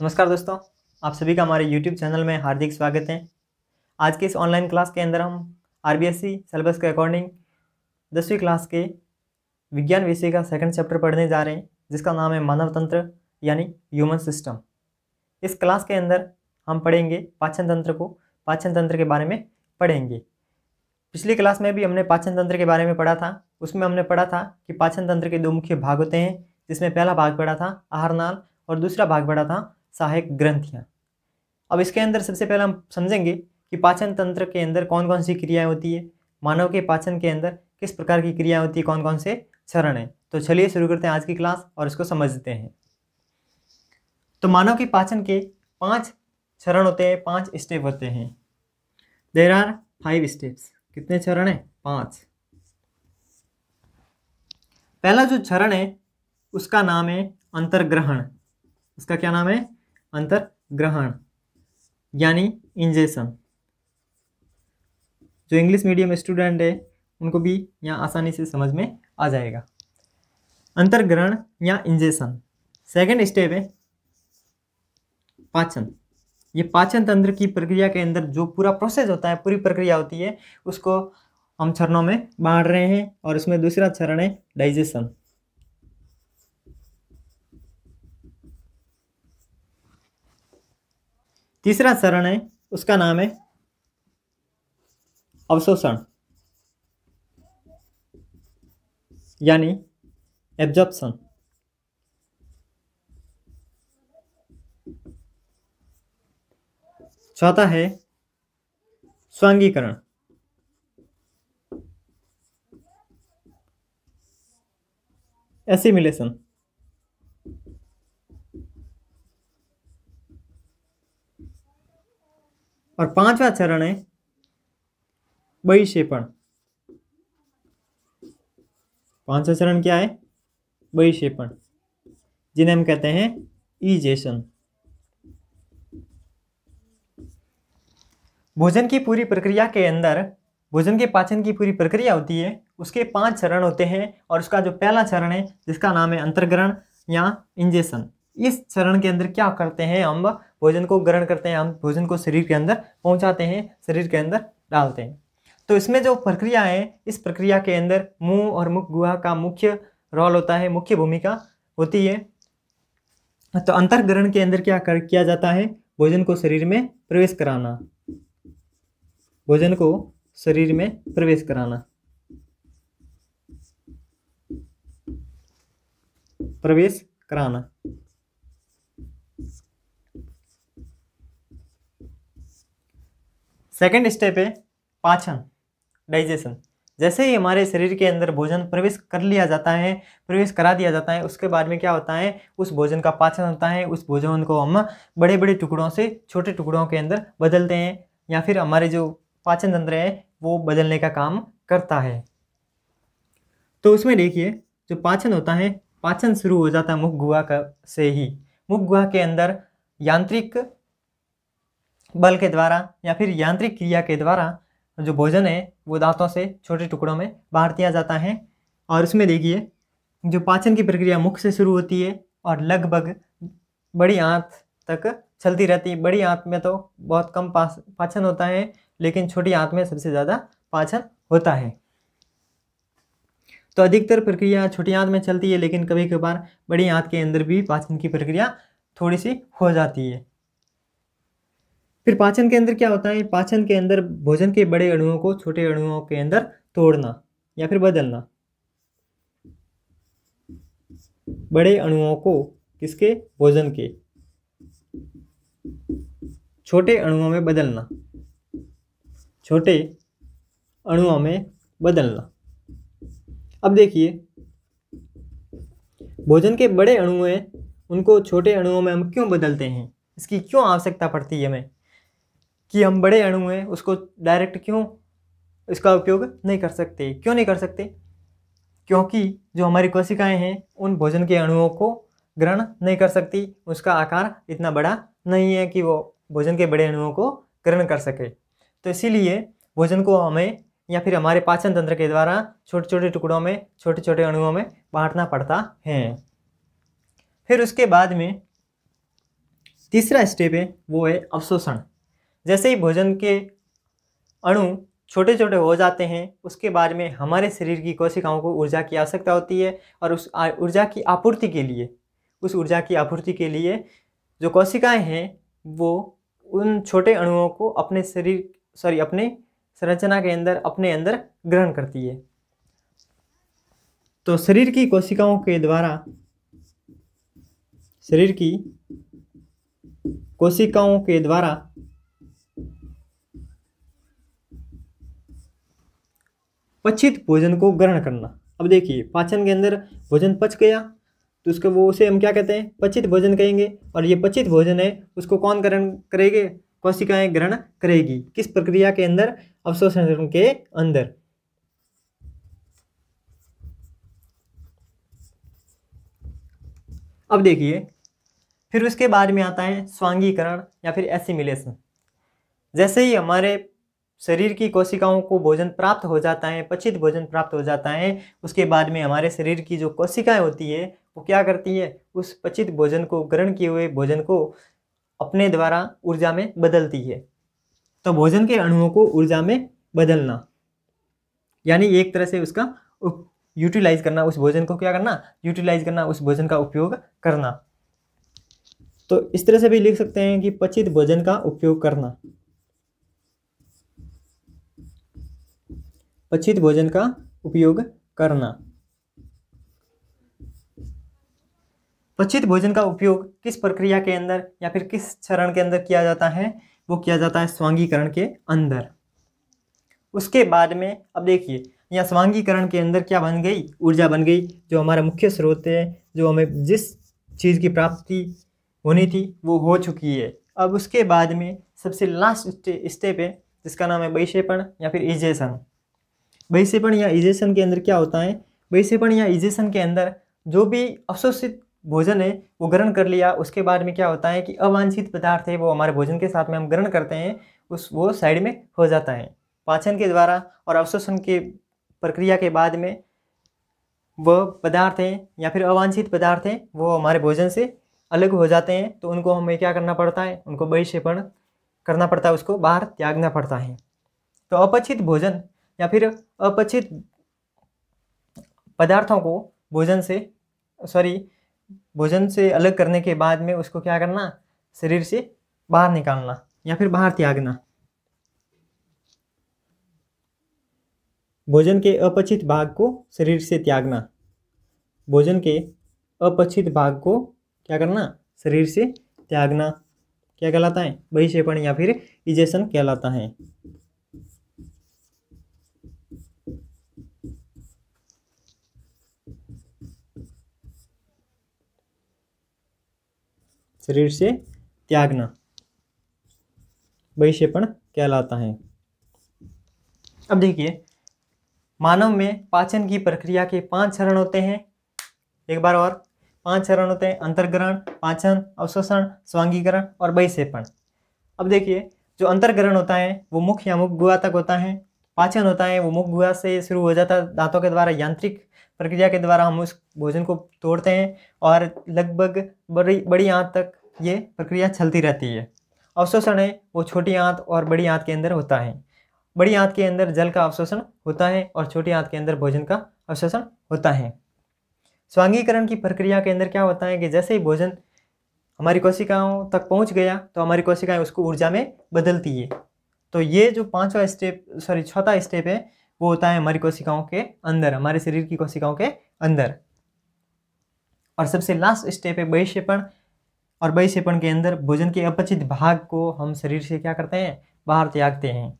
नमस्कार दोस्तों, आप सभी का हमारे YouTube चैनल में हार्दिक स्वागत है। आज के इस ऑनलाइन क्लास के अंदर हम आर सिलेबस के अकॉर्डिंग दसवीं क्लास के विज्ञान विषय का सेकंड चैप्टर पढ़ने जा रहे हैं, जिसका नाम है मानव तंत्र यानी ह्यूमन सिस्टम इस क्लास के अंदर हम पढ़ेंगे पाचन तंत्र को पाचन तंत्र के बारे में पढ़ेंगे। पिछली क्लास में भी हमने पाचन तंत्र के बारे में पढ़ा था, उसमें हमने पढ़ा था कि पाचन तंत्र के दो मुख्य भाग होते हैं, जिसमें पहला भाग पढ़ा था आहारनाल और दूसरा भाग पढ़ा था सहायक ग्रंथियाँ। अब इसके अंदर सबसे पहले हम समझेंगे कि पाचन तंत्र के अंदर कौन कौन सी क्रियाएँ होती है। मानव के पाचन के अंदर किस प्रकार की क्रियाएँ होती है कौन कौन से चरण हैं। तो चलिए शुरू करते हैं आज की क्लास और इसको समझते हैं। तो मानव के पाचन के पाँच चरण होते हैं, पाँच स्टेप होते हैं। देर आर फाइव स्टेप्स कितने चरण हैं? पाँच। पहला जो चरण है, उसका नाम है अंतर्ग्रहण। उसका क्या नाम है? अंतर्ग्रहण, यानी इंजेशन जो इंग्लिश मीडियम स्टूडेंट है, उनको भी यहाँ आसानी से समझ में आ जाएगा। अंतर्ग्रहण या इंजेशन सेकंड स्टेप है पाचन। ये पाचन तंत्र की प्रक्रिया के अंदर जो पूरा प्रोसेस होता है, पूरी प्रक्रिया होती है, उसको हम चरणों में बांट रहे हैं और उसमें दूसरा चरण है डाइजेशन तीसरा चरण है उसका नाम है अवशोषण यानी एब्जॉर्प्शन चौथा है स्वांगीकरण। एसिमिलेशन और पांचवा चरण है बहिक्षेपण पांचवा चरण क्या है? बहिक्षेपण जिन्हें हम कहते हैं ईजेशन भोजन की पूरी प्रक्रिया के अंदर, भोजन के पाचन की पूरी प्रक्रिया होती है, उसके पाँच चरण होते हैं और उसका जो पहला चरण है, जिसका नाम है अंतर्ग्रहण या इंजेशन। इस चरण के अंदर क्या करते हैं हम? भोजन को ग्रहण करते हैं, हम भोजन को शरीर के अंदर पहुंचाते हैं, शरीर के अंदर डालते हैं। तो इसमें जो प्रक्रिया है, इस प्रक्रिया के अंदर मुँह और मुख गुहा का मुख्य रोल होता है, मुख्य भूमिका होती है। तो अंतर्ग्रहण के अंदर क्या कर, किया जाता है? भोजन को शरीर में प्रवेश कराना। भोजन को शरीर में प्रवेश कराना। प्रवेश कराना। सेकंड स्टेप है पाचन डाइजेशन जैसे ही हमारे शरीर के अंदर भोजन प्रवेश कर लिया जाता है, प्रवेश करा दिया जाता है, उसके बाद में क्या होता है? उस भोजन का पाचन होता है, उस भोजन को हम बड़े बड़े टुकड़ों से, छोटे टुकड़ों के अंदर बदलते हैं या फिर हमारे जो पाचन तंत्र है, वो बदलने का काम करता है। तो उसमें देखिए, जो पाचन होता है, पाचन शुरू हो जाता है मुख गुहा का से ही। मुख गुहा के अंदर यांत्रिक बल के द्वारा या फिर यांत्रिक क्रिया के द्वारा जो भोजन है, वो दांतों से छोटे टुकड़ों में बांट दिया जाता है। और उसमें देखिए, जो पाचन की प्रक्रिया मुख से शुरू होती है और लगभग बड़ी आंत तक चलती रहती है। बड़ी आंत में तो बहुत कम पाचन होता है, लेकिन छोटी आंत में सबसे ज़्यादा पाचन होता है। तो अधिकतर प्रक्रिया छोटी आंत में चलती है, लेकिन कभी कभार बड़ी आंत के अंदर भी पाचन की प्रक्रिया थोड़ी सी हो जाती है। फिर पाचन के अंदर क्या होता है? पाचन के अंदर भोजन के बड़े अणुओं को छोटे अणुओं के अंदर तोड़ना या फिर बदलना। बड़े अणुओं को किसके? भोजन के। छोटे अणुओं में बदलना। छोटे अणुओं में बदलना। अब देखिए, भोजन के बड़े अणु हैं उनको छोटे अणुओं में हम क्यों बदलते हैं? इसकी क्यों आवश्यकता पड़ती है हमें? कि हम बड़े अणु हैं, उसको डायरेक्ट क्यों इसका उपयोग नहीं कर सकते? क्यों नहीं कर सकते? क्योंकि जो हमारी कोशिकाएँ हैं, उन भोजन के अणुओं को ग्रहण नहीं कर सकती। उसका आकार इतना बड़ा नहीं है कि वो भोजन के बड़े अणुओं को ग्रहण कर सके। तो इसीलिए भोजन को हमें या फिर हमारे पाचन तंत्र के द्वारा छोटे छोटे टुकड़ों में छोटे छोटे अणुओं में बांटना पड़ता है। फिर उसके बाद में तीसरा स्टेप है, वो है अवशोषण। जैसे ही भोजन के अणु छोटे छोटे हो जाते हैं, उसके बाद में हमारे शरीर की कोशिकाओं को ऊर्जा की आवश्यकता होती है और उस ऊर्जा की आपूर्ति के लिए, उस ऊर्जा की आपूर्ति के लिए जो कोशिकाएँ हैं, वो उन छोटे अणुओं को अपने शरीर, सॉरी, अपने संरचना के अंदर, अपने अंदर ग्रहण करती है। तो शरीर की कोशिकाओं के द्वारा शरीर की कोशिकाओं के द्वारा पचित भोजन को ग्रहण करना। अब देखिए, पाचन के अंदर भोजन पच गया तो उसको वो उसे हम क्या कहते हैं? पचित भोजन कहेंगे। और ये पचित भोजन है, उसको कौन ग्रहण करेंगे? कोशिकाएँ ग्रहण करेगी। किस प्रक्रिया के अंदर? अवशोषण के अंदर। अब देखिए, फिर उसके बाद में आता है स्वांगीकरण या फिर एसिमिलेशन। जैसे ही हमारे शरीर की कोशिकाओं को भोजन प्राप्त हो जाता है, पचित भोजन प्राप्त हो जाता है। उसके बाद में हमारे शरीर की जो कोशिकाएँ होती है, वो क्या करती है? उस पचित भोजन को, ग्रहण किए हुए भोजन को अपने द्वारा ऊर्जा में बदलती है। तो भोजन के अणुओं को ऊर्जा में बदलना, यानी एक तरह से उसका यूटिलाइज करना, उस भोजन को क्या करना? यूटिलाइज करना, उस भोजन का उपयोग करना। तो इस तरह से भी लिख सकते हैं कि पचित भोजन का उपयोग करना। पचित भोजन का उपयोग करना। पचित भोजन का उपयोग किस प्रक्रिया के अंदर या फिर किस चरण के अंदर किया जाता है? वो किया जाता है स्वांगीकरण के अंदर। उसके बाद में, अब देखिए, यहाँ स्वांगीकरण के अंदर क्या बन गई? ऊर्जा बन गई, जो हमारा मुख्य स्रोत है, जो हमें जिस चीज़ की प्राप्ति होनी थी, वो हो चुकी है। अब उसके बाद में सबसे लास्ट स्टेप है, जिसका नाम है वैशेपण या फिर इजेशन वैशेपण या इजेशन के अंदर क्या होता है? वैशेपण या इजेशन के अंदर जो भी अवशोषित भोजन है, वो ग्रहण कर लिया। उसके बाद में क्या होता है कि अवांछित पदार्थ है, वो हमारे भोजन के साथ में हम ग्रहण करते हैं, उस, वो साइड में हो जाता है। पाचन के द्वारा और अवशोषण के प्रक्रिया के बाद में वह पदार्थ हैं या फिर अवांछित पदार्थ हैं, वो हमारे भोजन से अलग हो जाते हैं। तो उनको हमें क्या करना पड़ता है? उनको बहिक्षेपण करना पड़ता है, उसको बाहर त्यागना पड़ता है। तो अपचित भोजन या फिर अपचित पदार्थों को भोजन से सॉरी भोजन से अलग करने के बाद में उसको क्या करना? शरीर से बाहर निकालना या फिर बाहर त्यागना। भोजन के अपचित भाग को शरीर से त्यागना। भोजन के अपचित भाग को क्या करना? शरीर से त्यागना। क्या कहलाता है? बहिक्षेपण या फिर इजेशन कहलाता है। शरीर से त्यागना। बहिक्षेपण कहलाता है। अब देखिए, मानव में पाचन की प्रक्रिया के पाँच चरण होते हैं। एक बार और, पाँच चरण होते हैं, अंतर्ग्रहण, पाचन, अवशोषण, स्वांगीकरण और बहिक्षेपण अब देखिए, जो अंतर्ग्रहण होता है, वो मुख या मुख गुहा तक होता है। पाचन होता है, वो मुख गुहा से शुरू हो जाता है, दांतों के द्वारा, यांत्रिक प्रक्रिया के द्वारा हम उस भोजन को तोड़ते हैं और लगभग बड़ी बड़ी आंत तक ये प्रक्रिया चलती रहती है। अवशोषण है, वो छोटी आंत और बड़ी आंत के अंदर होता है। बड़ी आंत के अंदर जल का अवशोषण होता है और छोटी आंत के अंदर भोजन का अवशोषण होता है। स्वांगीकरण की प्रक्रिया के अंदर क्या होता है कि जैसे ही भोजन हमारी कोशिकाओं तक पहुँच गया तो हमारी कोशिकाएँ उसको ऊर्जा में बदलती है। तो ये जो पांचवा स्टेप सॉरी चौथा स्टेप है, वो होता है हमारी कोशिकाओं के अंदर, हमारे शरीर की कोशिकाओं के अंदर। और सबसे लास्ट स्टेप है बहिक्षेपण और बहिक्षेपण के अंदर भोजन के अपचित भाग को हम शरीर से क्या करते हैं? बाहर त्यागते हैं।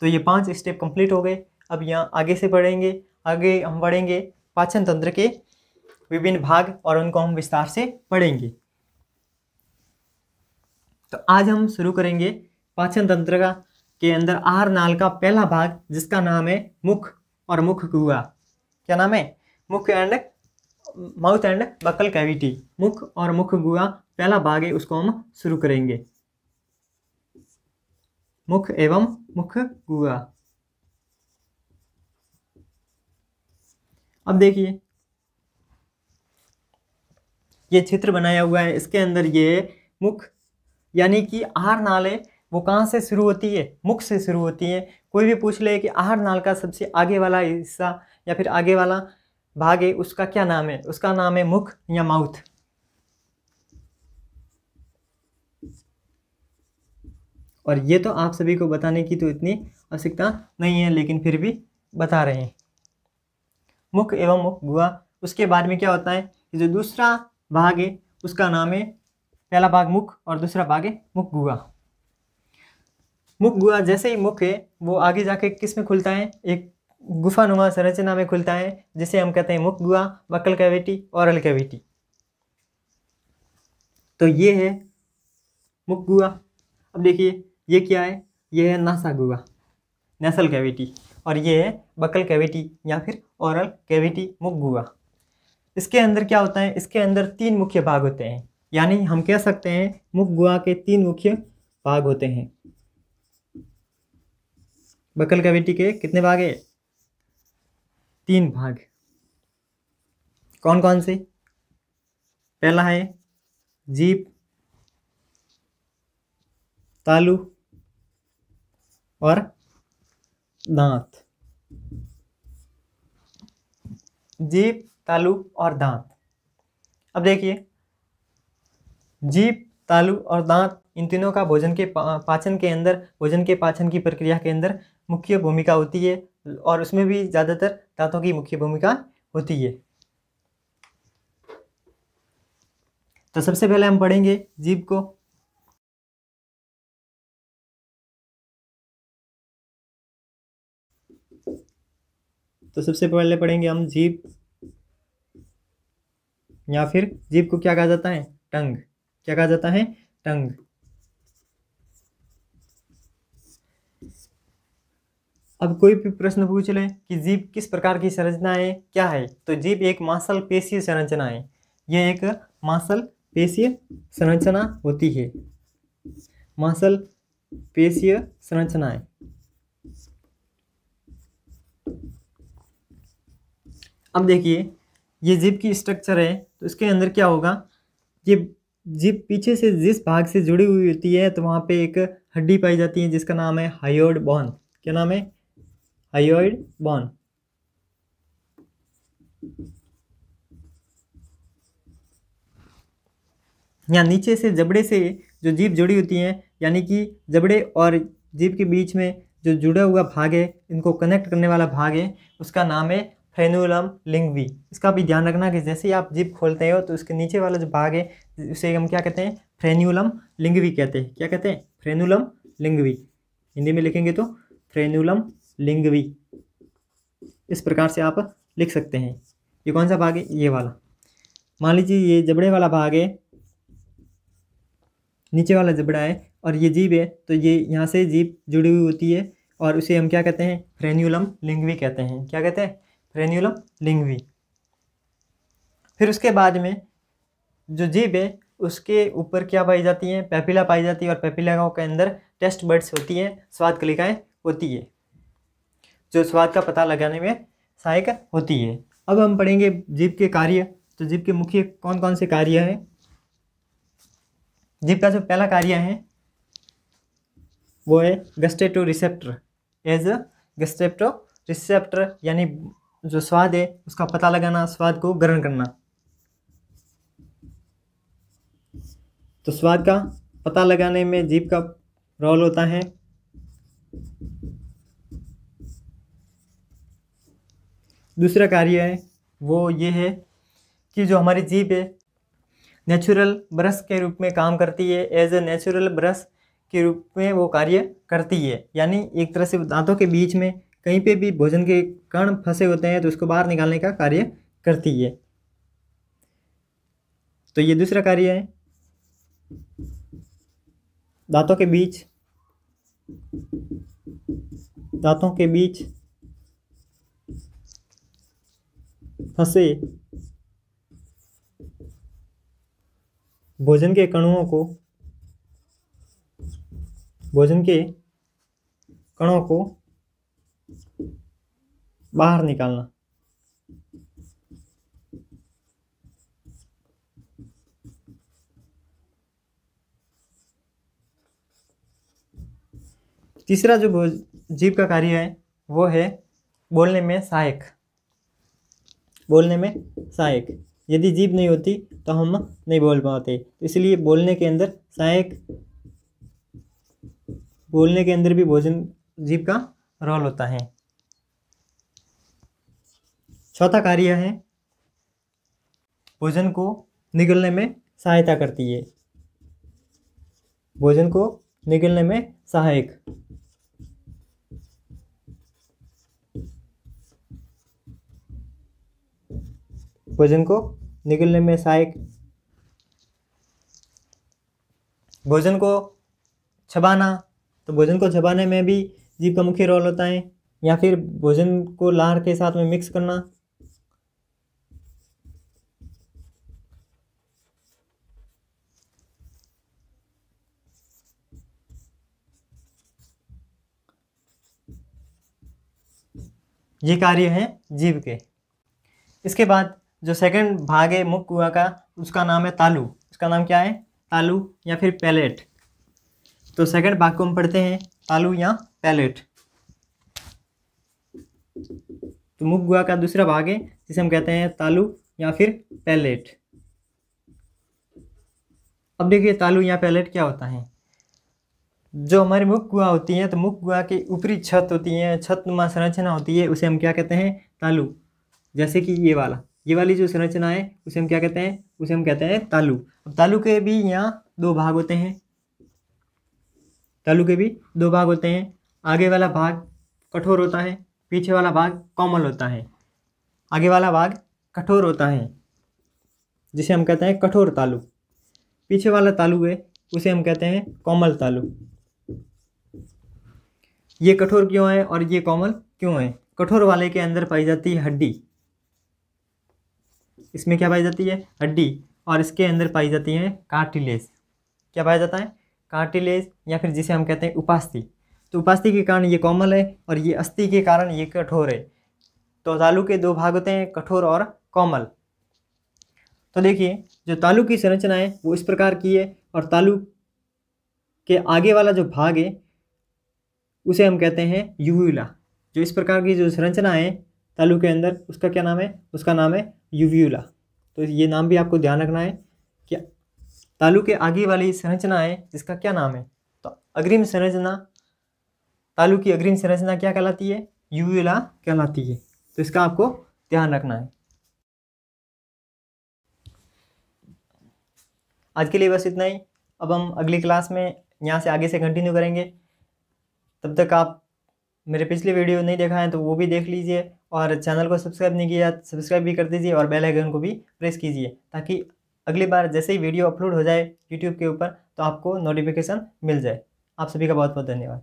तो ये पाँच स्टेप कंप्लीट हो गए। अब यहाँ आगे से बढ़ेंगे। आगे हम बढ़ेंगे पाचन तंत्र के विभिन्न भाग और उनको हम विस्तार से पढ़ेंगे। तो आज हम शुरू करेंगे पाचन तंत्र का, के अंदर आहार नाल का पहला भाग, जिसका नाम है मुख और मुख गुआ क्या नाम है? मुख and mouth and buccal, cavity. मुख और मुख गुआ पहला भाग है, उसको हम शुरू करेंगे। मुख एवं मुख गुआ अब देखिए, ये चित्र बनाया हुआ है, इसके अंदर ये मुख, यानी कि आहार नाल वो कहाँ से शुरू होती है? मुख से शुरू होती है। कोई भी पूछ ले कि आहार नाल का सबसे आगे वाला हिस्सा या फिर आगे वाला भाग, उसका क्या नाम है? उसका नाम है मुख या माउथ। और ये तो आप सभी को बताने की तो इतनी आवश्यकता नहीं है, लेकिन फिर भी बता रहे हैं। मुख एवं मुख गुआ उसके बाद में क्या होता है कि जो दूसरा भाग है, उसका नाम है पहला भाग मुख और दूसरा भाग है मुख गुआ मुख गुआ जैसे ही मुख है, वो आगे जाके किसमें खुलता है? एक गुफानुमा संरचना में खुलता है, जिसे हम कहते हैं मुख गुआ बकल कैविटी, औरल कैविटी। तो ये है मुख गुआ अब देखिए, ये क्या है? ये है नासा गुआ नेसल कैविटी, और ये है बकल कैविटी, या फिर औरल कैविटी मुख गुआ इसके अंदर क्या होता है? इसके अंदर तीन मुख्य भाग होते हैं। यानी हम कह सकते हैं मुख गुआ के तीन मुख्य भाग होते हैं। बकल कैविटी के कितने भाग है? तीन भाग। कौन कौन से? पहला है जीप, तालू और दांत। जीप, तालु और दांत। अब देखिए, जीप, तालु और दांत इन तीनों का भोजन के पाचन के अंदर, भोजन के पाचन की प्रक्रिया के अंदर मुख्य भूमिका होती है और उसमें भी ज़्यादातर दांतों की मुख्य भूमिका होती है। तो सबसे पहले हम पढ़ेंगे जीभ को। तो सबसे पहले पढ़ेंगे हम जीभ, या फिर जीभ को क्या कहा जाता है? टंग। क्या कहा जाता है? टंग। अब कोई भी प्रश्न पूछ ले कि जीभ किस प्रकार की संरचना है, क्या है तो जीभ एक मांसल पेशीय संरचना है। यह एक मांसल पेशीय संरचना होती है। मांसल पेशीय संरचना है। अब देखिए, ये जिप की स्ट्रक्चर है तो इसके अंदर क्या होगा? ये जिप पीछे से जिस भाग से जुड़ी हुई होती है तो वहाँ पे एक हड्डी पाई जाती है, जिसका नाम है हाइयोइड बॉन क्या नाम है? हाइयोइड बॉन यहाँ नीचे से जबड़े से जो जीप जुड़ी होती हैं, यानी कि जबड़े और जीप के बीच में जो जुड़ा हुआ भाग है, इनको कनेक्ट करने वाला भाग है, उसका नाम है फ्रेनुलम लिंगवी इसका भी ध्यान रखना कि जैसे ही आप जिप खोलते हो तो उसके नीचे वाला जो भाग है, उसे हम क्या कहते हैं? फ्रेन्यूलम लिंगवी कहते हैं। क्या कहते हैं? फ्रेनुलम लिंगवी हिंदी में लिखेंगे तो फ्रेनुलम लिंगवी। इस प्रकार से आप लिख सकते हैं। ये कौन सा भाग है? ये वाला। मान लीजिए ये जबड़े वाला भाग है। नीचे वाला जबड़ा है और ये जीभ है तो ये यहाँ से जीभ जुड़ी हुई होती है और उसे हम क्या कहते हैं? फ्रेन्यूलम लिंगवी कहते हैं। क्या कहते हैं? Frenulum linguae. फिर उसके बाद में जो जीभ है, उसके ऊपर क्या पाई जाती हैं? पेपिला पाई जाती है और पेपिलाओं के अंदर टेस्ट बर्ड्स होती हैं, स्वाद कलिकाएँ होती है। जो स्वाद का पता लगाने में सहायक होती है। अब हम पढ़ेंगे जीभ के कार्य। तो जीभ के मुख्य कौन कौन से कार्य हैं? जीभ का जो पहला कार्य है, वो है gustatory receptor as gustatory receptor यानी जो स्वाद है, उसका पता लगाना, स्वाद को ग्रहण करना। तो स्वाद का पता लगाने में जीभ का रोल होता है दूसरा कार्य है, वो ये है कि जो हमारी जीप है नेचुरल ब्रश के रूप में काम करती है एज ए नेचुरल ब्रश के रूप में वो कार्य करती है। यानी एक तरह से दांतों के बीच में कहीं पे भी भोजन के कण फंसे होते हैं तो उसको बाहर निकालने का कार्य करती है। तो ये दूसरा कार्य है, दांतों के बीच, दांतों के बीच फंसे। भोजन के कणुओं को भोजन के कणों को बाहर निकालना। तीसरा जो जीव का कार्य है, वो है बोलने में सहायक। बोलने में सहायक। यदि जीभ नहीं होती तो हम नहीं बोल पाते। तो इसलिए बोलने के अंदर सहायक, बोलने के अंदर भी भोजन जीभ का रोल होता है। चौथा कार्य है, भोजन को निगलने में सहायता करती है। भोजन को निगलने में सहायक। भोजन को निगलने में सहायक। भोजन को चबाना तो भोजन को छबाने में भी जीभ का मुख्य रोल होता है, या फिर भोजन को लार के साथ में मिक्स करना। ये कार्य हैं जीव के। इसके बाद जो सेकंड भाग है मुख कुआ का, उसका नाम है तालु। उसका नाम क्या है? तालू या फिर पैलेट। तो सेकंड भाग को हम पढ़ते हैं, तालू या पैलेट। तो मुख गुआ का दूसरा भाग है, जिसे हम कहते हैं तालू या फिर पैलेट। अब देखिए तालू या पैलेट क्या होता है। जो हमारी मुख गुआ होती है तो मुख गुआ की ऊपरी छत होती है, छत नुमा संरचना होती है, उसे हम क्या कहते हैं? तालू। जैसे कि ये वाला। ये वाली जो संरचना है, उसे हम क्या कहते हैं? उसे हम कहते हैं तालु। अब तालु के भी यहाँ दो भाग होते हैं। तालु के भी दो भाग होते हैं। आगे वाला भाग कठोर होता है, पीछे वाला भाग कोमल होता है। आगे वाला भाग कठोर होता है, जिसे हम कहते हैं कठोर तालु। पीछे वाला तालु है, उसे हम कहते हैं कोमल तालु। ये कठोर क्यों है और ये कोमल क्यों है? कठोर वाले के अंदर पाई जाती है हड्डी। इसमें क्या पाई जाती है? हड्डी। और इसके अंदर पाई जाती है कार्टिलेज। क्या पाया जाता है? कार्टिलेज, या फिर जिसे हम कहते हैं उपास्थि। तो उपास्थि के कारण ये कोमल है और ये अस्थि के कारण ये कठोर है। तो तालु के दो भाग होते हैं, कठोर और कोमल। तो देखिए, जो तालु की संरचना है, वो इस प्रकार की है और तालु के आगे वाला जो भाग है, उसे हम कहते हैं यूव्यूला जो इस प्रकार की जो संरचना है तालु के अंदर, उसका क्या नाम है? उसका नाम है यूव्यूला। तो ये नाम भी आपको ध्यान रखना है कि तालु के आगे वाली संरचना है, जिसका क्या नाम है? तो अग्रिम संरचना, तालु की अग्रिम संरचना क्या कहलाती है? यूव्यूला कहलाती है। तो इसका आपको ध्यान रखना है। आज के लिए बस इतना ही। अब हम अगली क्लास में यहाँ से आगे से कंटिन्यू करेंगे। तब तक आप मेरे पिछले वीडियो नहीं देखा है तो वो भी देख लीजिए। और चैनल को सब्सक्राइब नहीं किया, सब्सक्राइब भी कर दीजिए और बेल आइकन को भी प्रेस कीजिए, ताकि अगली बार जैसे ही वीडियो अपलोड हो जाए यूट्यूब के ऊपर तो आपको नोटिफिकेशन मिल जाए। आप सभी का बहुत बहुत धन्यवाद।